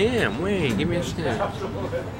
Am. Wait, give me a sniff.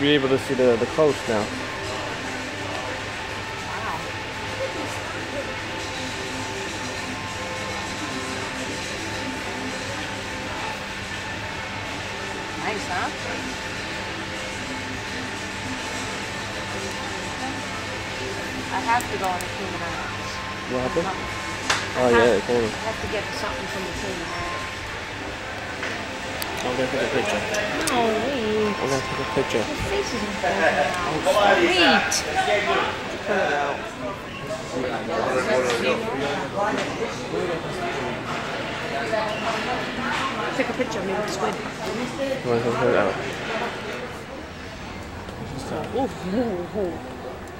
Should be able to see the, the coast now. Nice, huh? I have to go on the Cayman Islands. What happened? I Oh, yeah, it's over. I have to get something from the Cayman Islands. I'm gonna take a picture. No, wait. I'm gonna take a picture. His face isn't broken out. Wait. Pull it out. Take a picture of me with the squid. You wanna take it out? Ooh, ooh, ooh.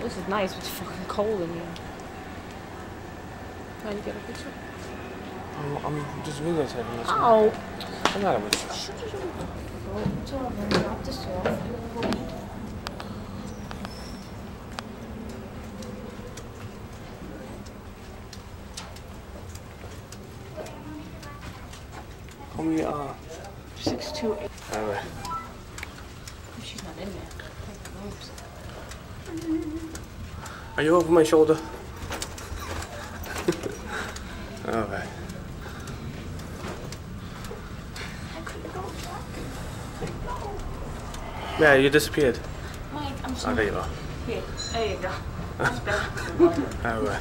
This is nice. It's fucking cold in here. Can you get a picture? I'm, I'm just videotaping this. Oh. I'm not a witch. It's over. Drop this off. Call me, uh, Six two eight. alright. She's not in there. Take. Are you over my shoulder? alright. Yeah, you disappeared. Mike, I'm Oh, sorry. there you are. Here, there you go. That's better. Oh, Alright.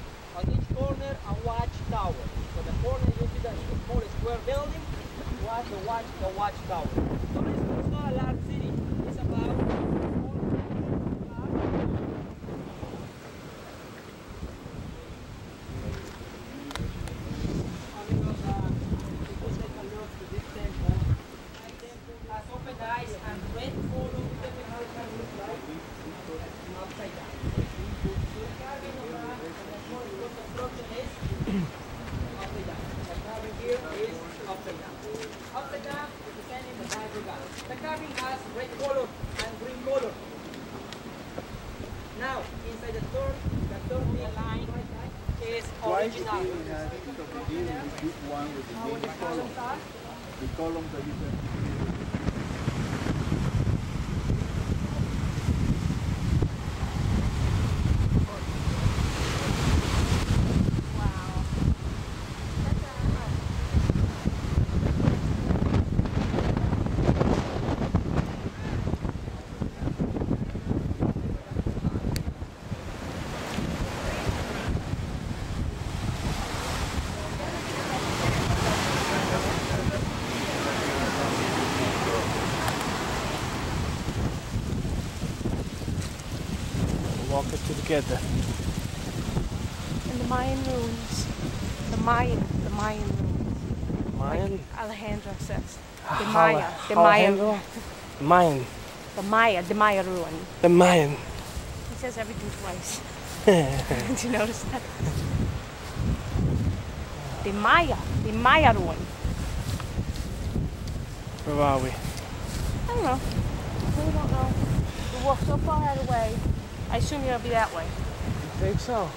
one with the How main the columns are? the column that you can Walk us together. In the Mayan ruins. The Mayan, the Mayan ruins. Mayan. Alejandro says. Ah, the Maya, the Maya? Mayan. the Maya, the Maya ruin. The Mayan. He says everything twice. Did you notice that? The Maya, the Maya ruin. Where are we? I don't know. We don't know. We walked so far out of the way. I assume you'll be that way. I think so.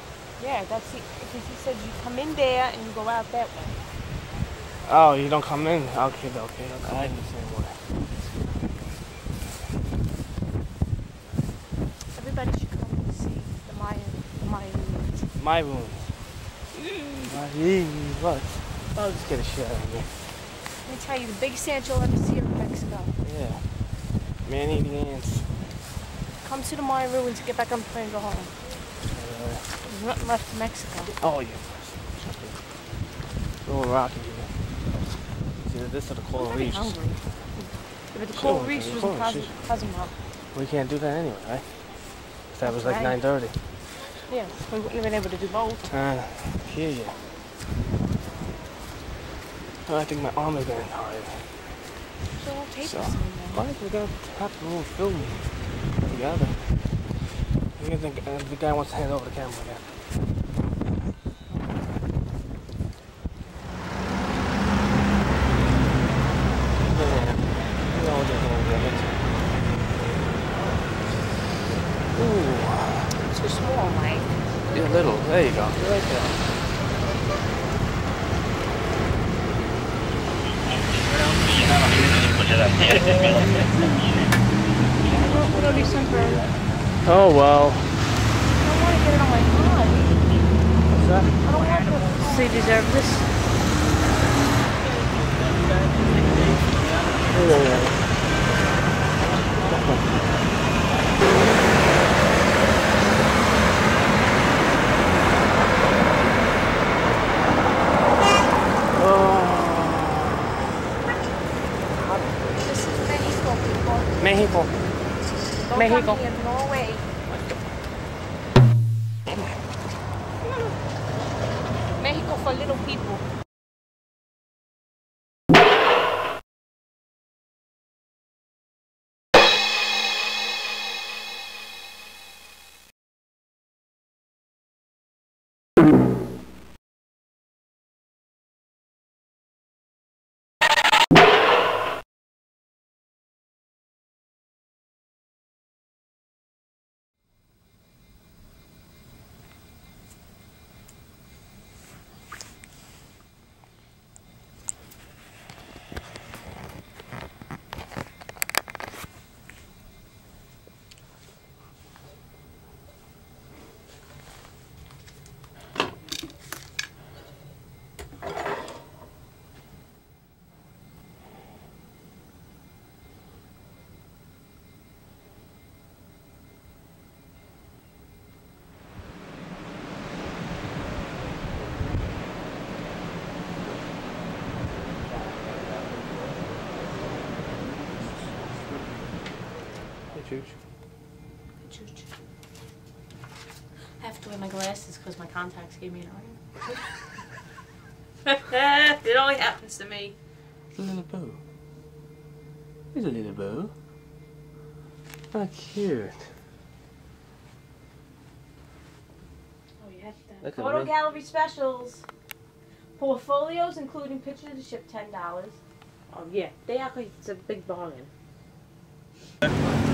Yeah, that's it. Because he said you come in there and you go out that way. Oh, you don't come in? Okay, okay, okay. I the same way. Everybody should come and see the Maya, the Maya ruins. My room. My what? I'll just get a shit out of here. Let me tell you, the biggest ant you'll ever see in Mexico. Yeah. Man eating ants. Come to the Maya ruins, to get back on the plane, and go home. Uh, There's nothing left in Mexico. oh, yeah. It's A little rocky here. It's either this or the I'm coral reefs. hungry. But the coral the reefs was in coral Cozum- We can't do that anyway, right? that was like 9.30. Yeah, we wouldn't have been able to do both. Uh, hear ya. Oh, I think my arm is getting tired. So So, this in there. why we're gonna have to move filming together? You can think uh, the guy wants to hand over the camera again. Chooch. Chooch. I have to wear my glasses because my contacts gave me an eye. it only happens to me. It's a little boo. He's a little boo. How cute. Oh, you have that. Look at Photo me. gallery specials. Portfolios, including pictures, to ship ten dollars. Oh yeah, they act like it's a big bargain.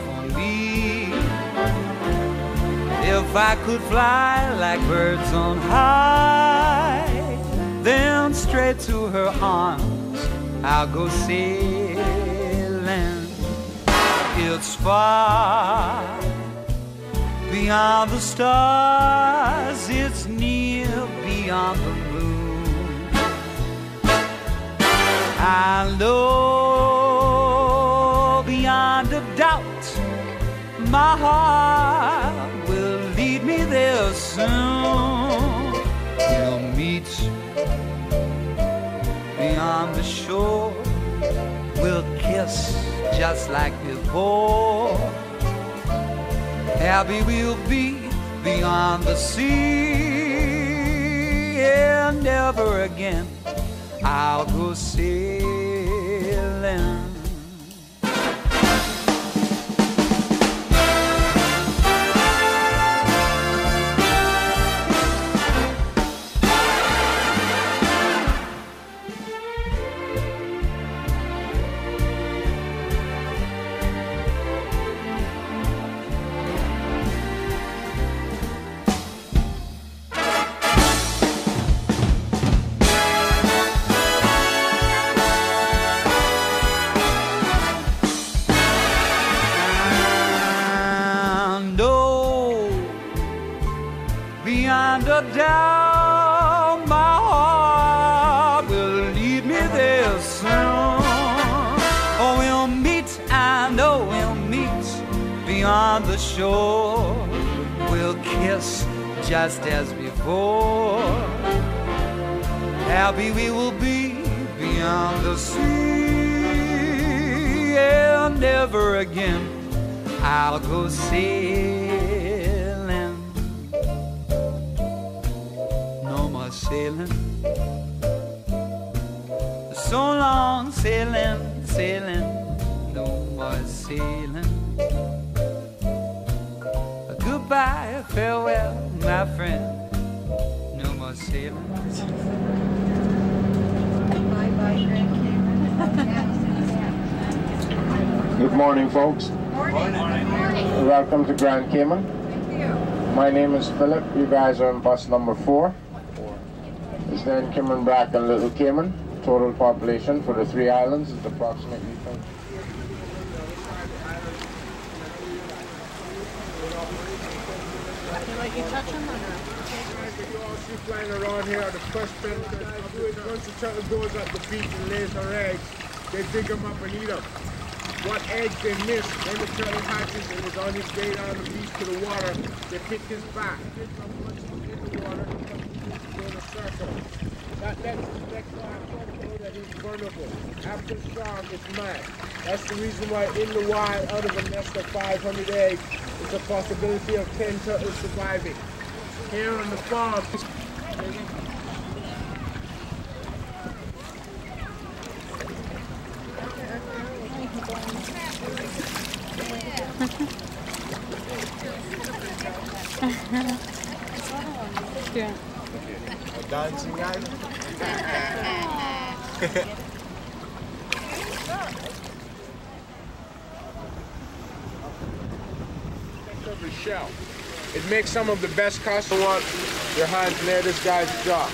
If I could fly like birds on high, then straight to her arms I'll go sailing. It's far beyond the stars, it's near beyond the moon. I know beyond a doubt my heart there soon. We'll meet beyond the shore. We'll kiss just like before. Happy we'll be beyond the sea. And never again I'll go sailing. A doubt, my heart will lead me there soon. Oh, we'll meet, I know oh, we'll meet beyond the shore. We'll kiss just as before. Happy we will be beyond the sea, and never again I'll go sailing. Sailing. So long sailing, sailing. No more sailing. Goodbye, farewell, my friend. No more sailing. Good morning, folks. Welcome to Grand Cayman. My name is Philip. You guys are on bus number four. It's then Cayman Brac and Little Cayman. Total population for the three islands is approximately 20. You touch them or all see flying around here are the first predators. Once the turtle goes at the beach and lays her eggs, they dig them up and eat them. What eggs they miss when the turtle hatches and is on his way down the beach to the water, they pick his back. Pick them once he's in the water, he's going a circle. That next one know that he's vulnerable. After storm, it's mad. That's the reason why in the wild, out of a nest of 500 eggs, it's a possibility of 10 turtles surviving. Here on the farm, shell. It makes some of the best cassoulet your hands near this guy's jaw.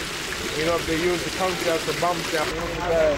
You know, if they use the tongue as a bump down. Uh,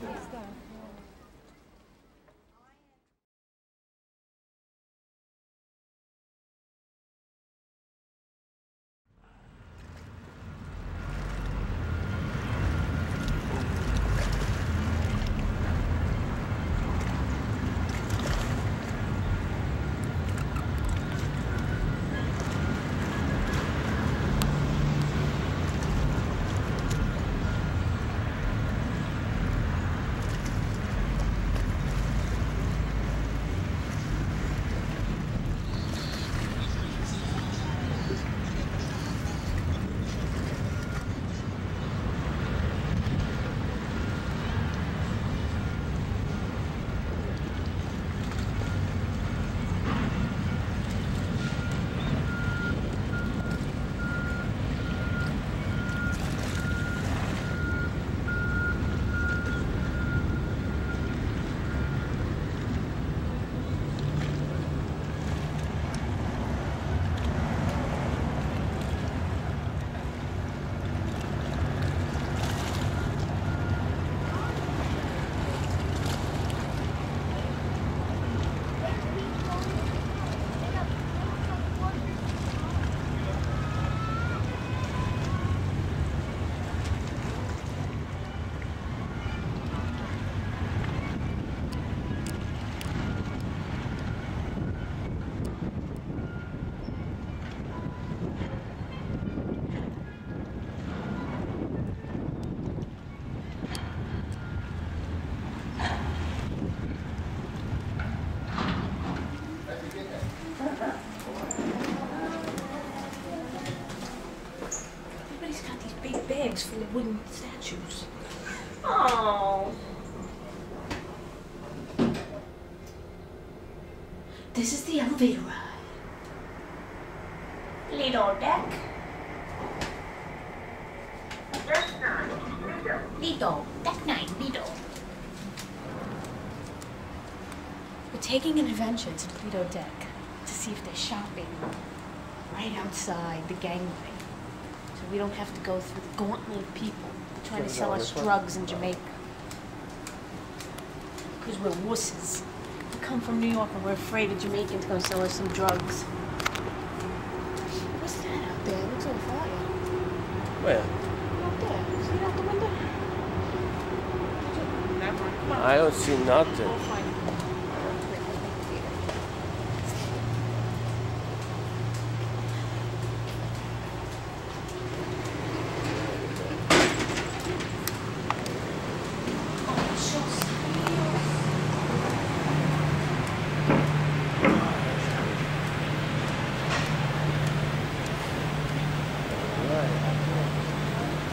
These big bags full of wooden statues. Oh. This is the elevator ride. Lido deck. Lido, deck nine, Lido. We're taking an adventure to Lido deck to see if they're shopping right outside the gangway. We don't have to go through the gauntlet of people trying to sell us drugs in Jamaica. Because we're wusses. We come from New York and we're afraid a Jamaican's gonna sell us some drugs. What's that out there? It looks like a fire. Where? Out there. See it out the window? I don't see nothing. We'll find it. Oh, just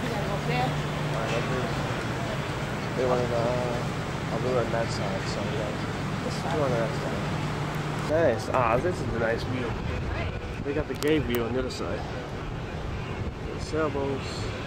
You gotta go up there. They want to, uh, do it on that side, so yeah. This side. on that side. Nice. Ah, this is a nice view. They got the gay view on the other side. The sailboats.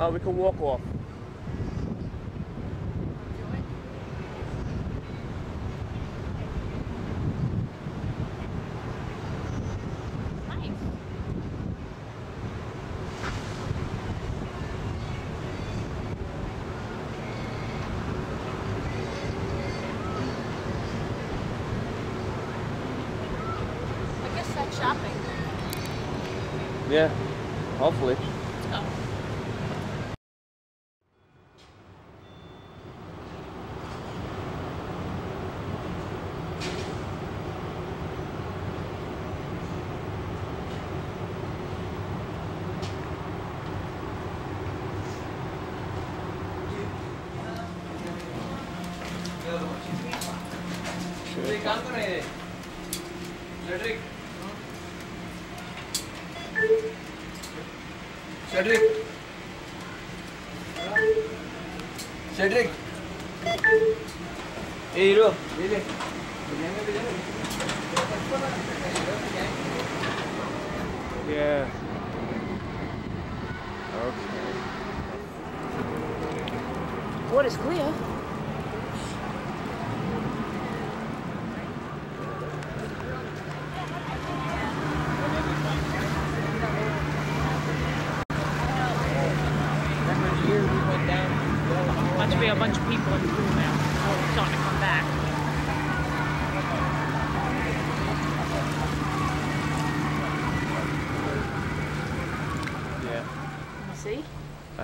Uh, we can walk off. shopping. Yeah, hopefully.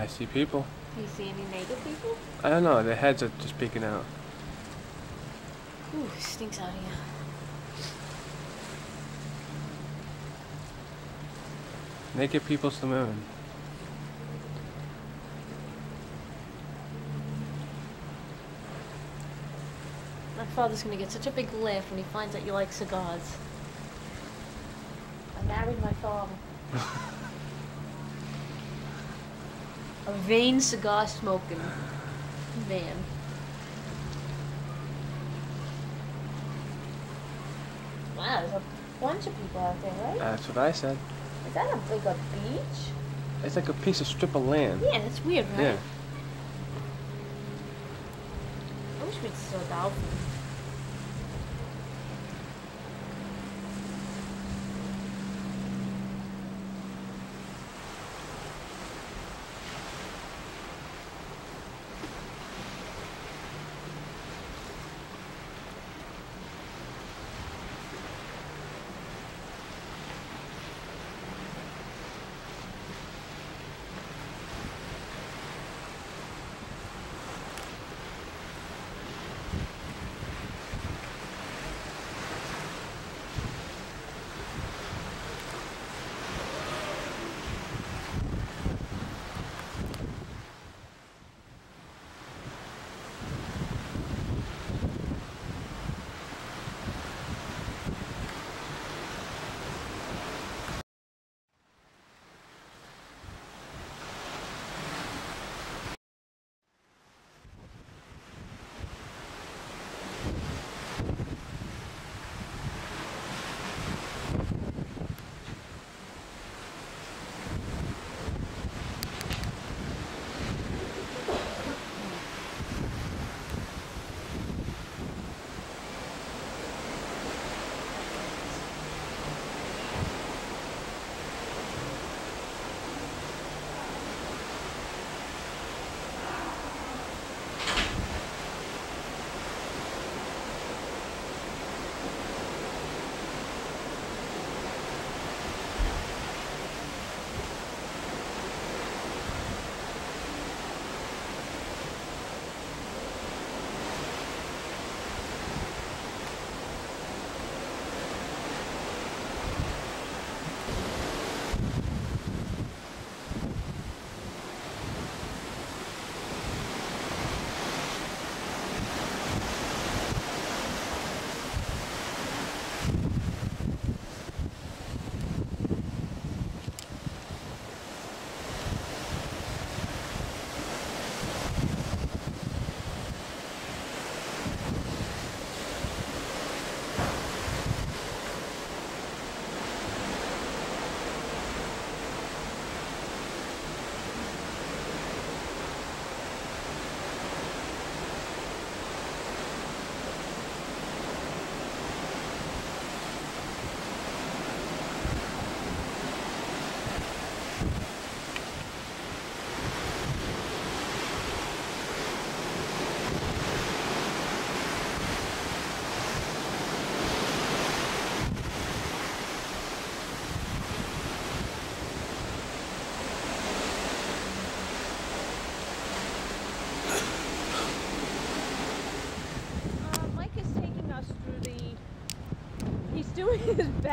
I see people. Do you see any native people? I don't know. Their heads are just peeking out. Ooh, stinks out here. Naked people swimming. My father's gonna get such a big laugh when he finds out you like cigars. I married my father. a vain cigar smoking man. Wow, there's a bunch of people out there, right? That's what I said. Is that a big a beach? It's like a piece of strip of land. Yeah, that's weird, right? Yeah. I wish we'd saw dolphins.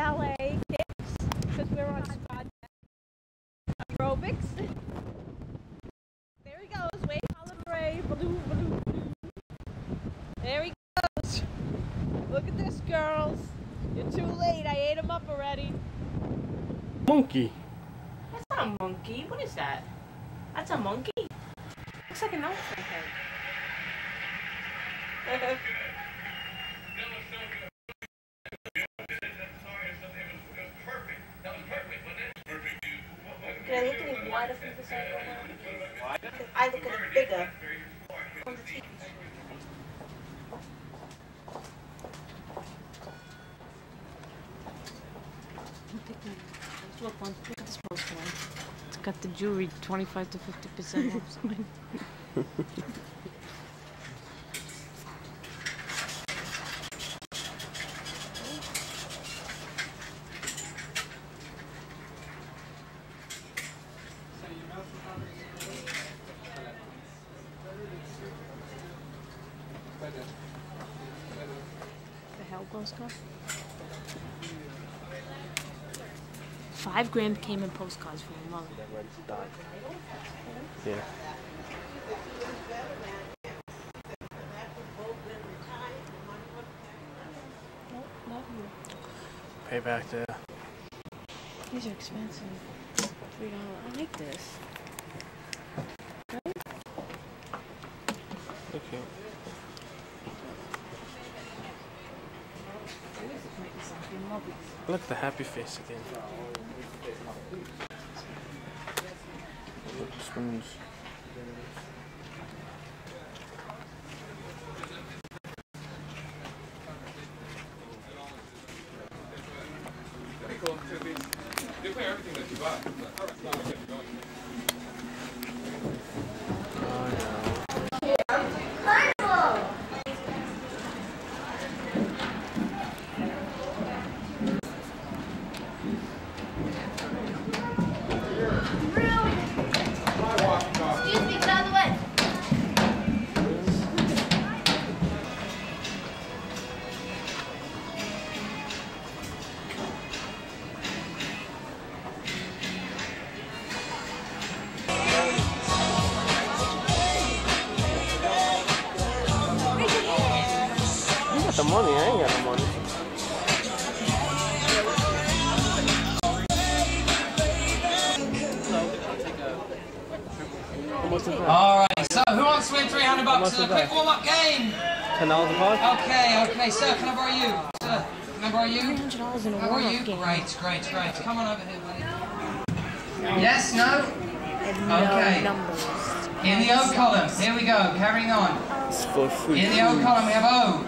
Ballet kicks because we're on spot aerobics. There he goes. Wave holiday. Baloo, baloo, baloo. There he goes. Look at this, girls. You're too late. I ate him up already. Monkey. That's not a monkey. What is that? That's a monkey. Looks like an elephant head. Jewelry 25 to 50% off. the hell postcard? Five grand came in postcards for my mother. Yeah. Nope. Pay back there. These are expensive. Three dollars. I like this. Okay. Look at the happy face again. Look, Ten dollars? Okay, okay, sir, can I borrow you? Sir, can I borrow you? $300 in a Can I borrow you? game. Great, great, great. Come on over here, buddy. Yes, no? No Okay. numbers. In the O column, here we go, carrying on. It's for free. In the O column, we have O.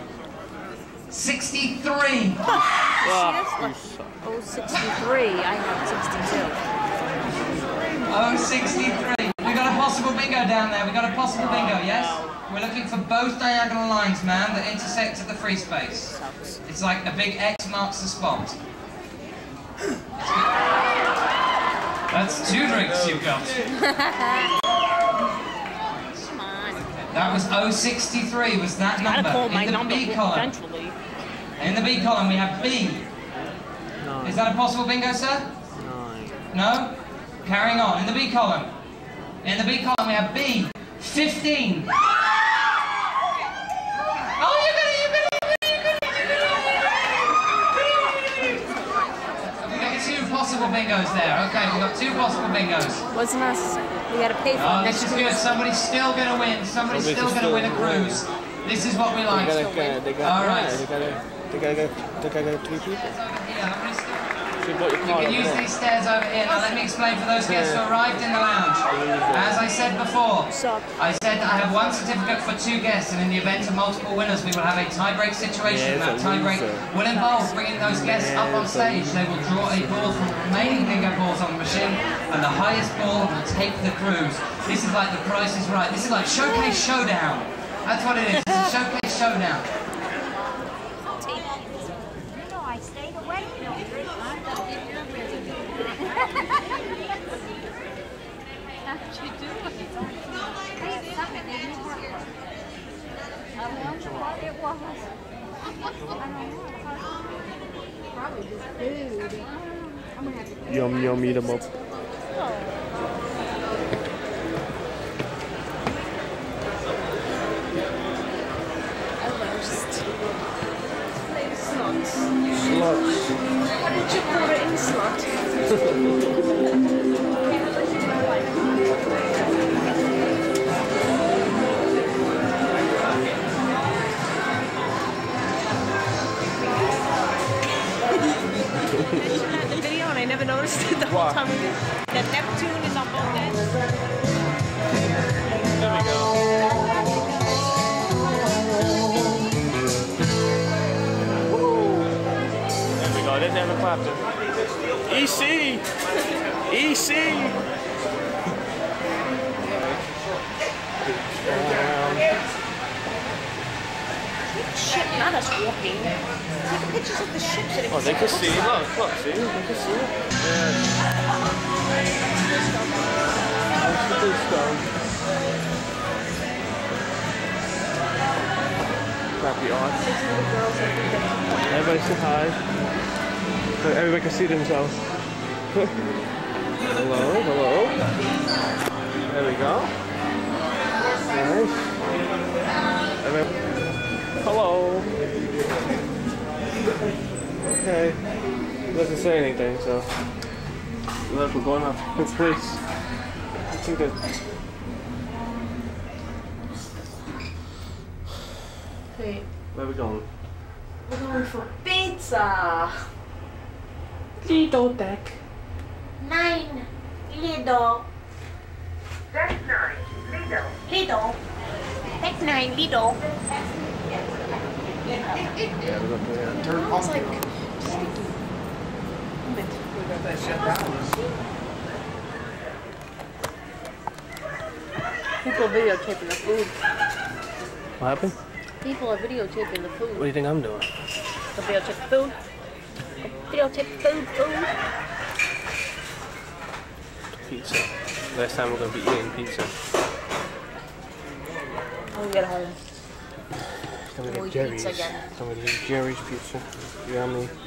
63. Ah. Oh, 63. I have 62. Oh, 63. We got a possible bingo down there. We got a possible bingo, yes? We're looking for both diagonal lines, man, that intersect at the free space. It's like a big X marks the spot. That's two drinks you've got. Come on. That was 063, was that number? In the number B column. eventually. In the B column, we have B. Nine. Is that a possible bingo, sir? Nine. No? Carrying on. In the B column. In the B column, we have B. 15. Oh, you got it, you got it, you got it, you got it, you got it. We got two possible bingos there. Okay, we got two possible bingos. Wasn't us. We gotta pay for Oh, next this is cruise. good. Somebody's still gonna win. Somebody's Somebody still can gonna win a still win. cruise. This is what we They like. gotta, uh, they got, All yeah, right. they gotta, they gotta get, they gotta get three people. Yeah, nobody's still- So you You can use these stairs over here. Now let me explain for those guests who arrived in the lounge. As I said before, I said that I have one certificate for two guests, and in the event of multiple winners, we will have a tie-break situation. Yeah, that it's tie-break will involve bringing those guests up on stage. They will draw a ball from the remaining bingo balls on the machine, and the highest ball will take the cruise. This is like the price is right. This is like Showcase Showdown. That's what it is. This is Showcase Showdown. You know, I stayed away. How'd you do it? I did something that didn't work. I wonder what it was. I don't know. probably just food. I'm gonna have to. Yum yum, eat 'em up. Sluts. Did you put it in slot? Ship, not us walking. Take pictures of the ships that Oh, they can see. Look, look, see? They can see it. Yeah. That's the. Crappy art. Everybody say hi. So everybody can see themselves. hello, hello. There we go. Nice. Everybody- Hello. Okay. He doesn't say anything, so. Look, we're going up to the place. I think that. Hey, Where are we going? we're going for pizza. Lido deck. Nine. Lido. That's nine. Lido. Lido. That's nine. Lido. Yeah, we're up there. I was like, People videotaping the food. What happened? People are videotaping the food. What do you think I'm doing? The videotape the food. Videotape the food, food. Pizza. Last time we're gonna be eating pizza. When we get home. Then we get Jerry's. pizza again. Then get Jerry's pizza. Yummy. Somewhere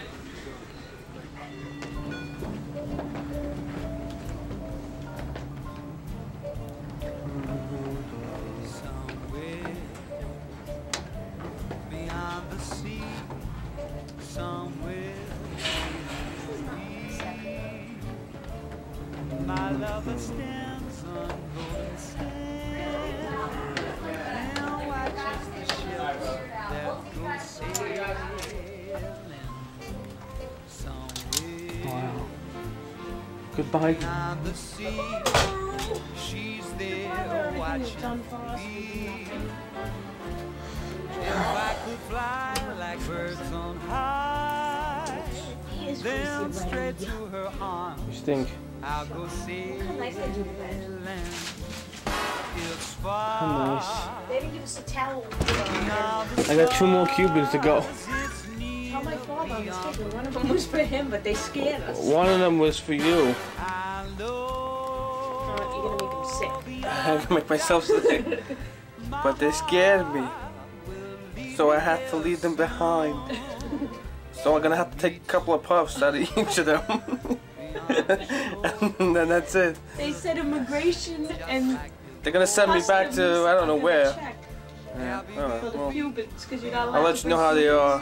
arms You. I'll go sailing. nice that. It's far Nice. They didn't give us a towel. I got two more Cubans to go. Tell my father on the table. One of them was for him, but they scared us. One of them was for you. I know You're gonna make him sick. I had to make myself sick. But they scared me. So I had to leave them behind. So I'm gonna have to take a couple of puffs out of each of them. and then that's it. They said immigration and They're gonna send me back to I don't know where. Yeah. the well, Cubans because you're not allowed I'll let you know how they are.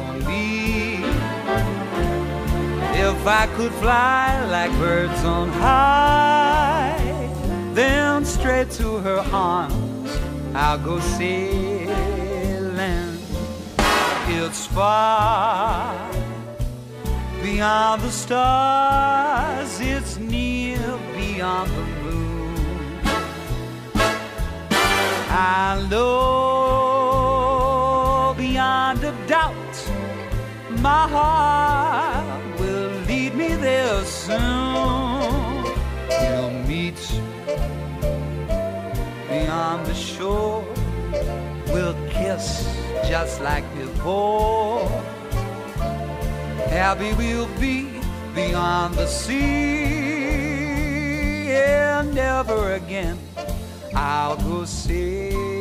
If I could fly like birds on high, then straight to her arms I'll go sailing. It's far beyond the stars, it's near beyond the moon. I know beyond a doubt my heart there soon. We'll meet beyond the shore. We'll kiss just like before. Happy we'll be beyond the sea. And never again I'll go sailing.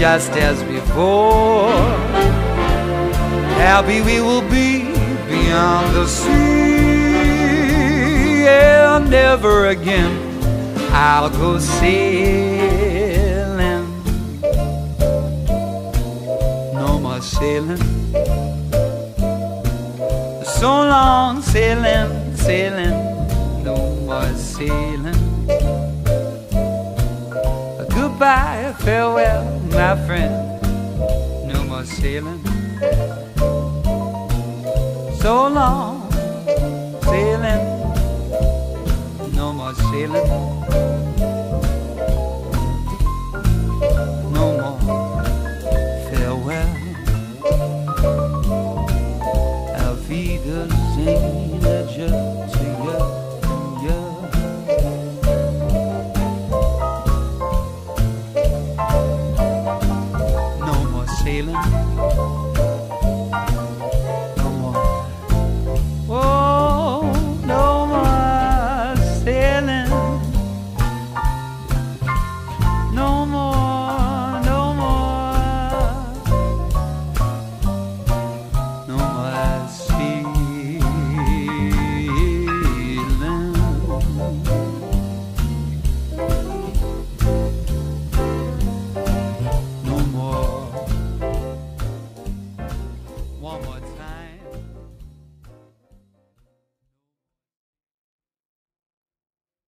Just as before. Happy we will be beyond the sea, and never again I'll go sailing. No more sailing. So long sailing, sailing. Goodbye, farewell, my friend. No more sailing. So long sailing. No more sailing.